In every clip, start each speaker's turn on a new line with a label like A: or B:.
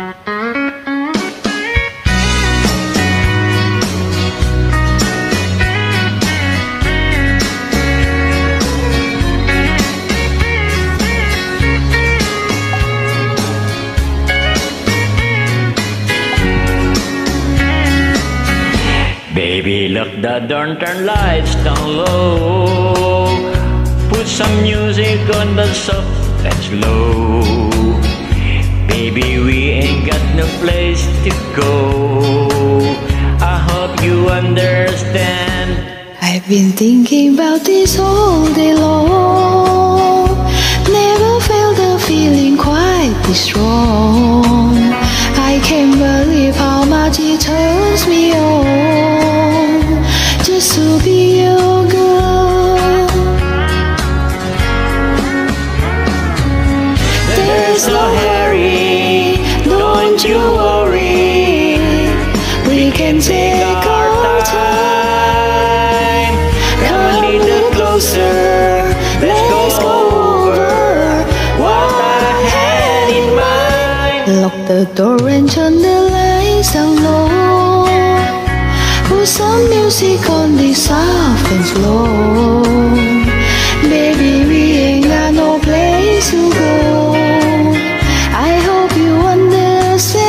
A: Baby, look the door, turn lights down low. Put some music on the soft and slow. Baby, we ain't got no place to go. I hope you understand.
B: I've been thinking about this all day long. Never felt a feeling quite this strong. I can't believe how much it turns the door and the lights down low. Put some music on the soft and slow. Baby, we ain't got no place to go. I hope you understand.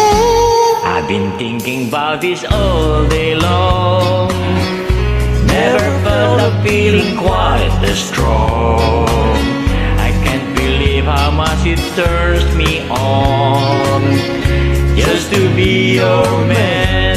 A: I've been thinking about this all day long. Never felt a feeling quite as strong. To be your man.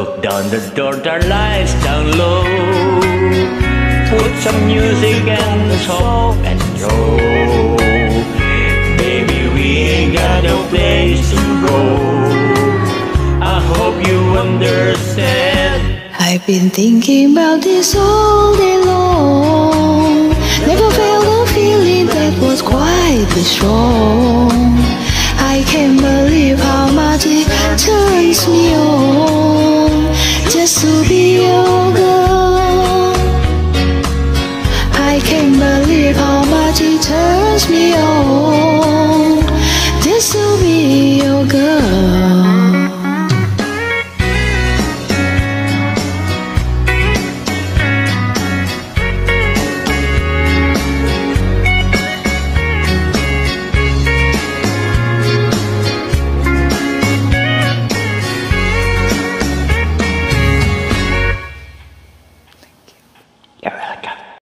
A: Look down the door, turn lights down low. Put some music and song and slow. Baby, we ain't got no place to go. I hope you understand.
B: I've been thinking about this all day long. Never felt a feeling that was quite this strong.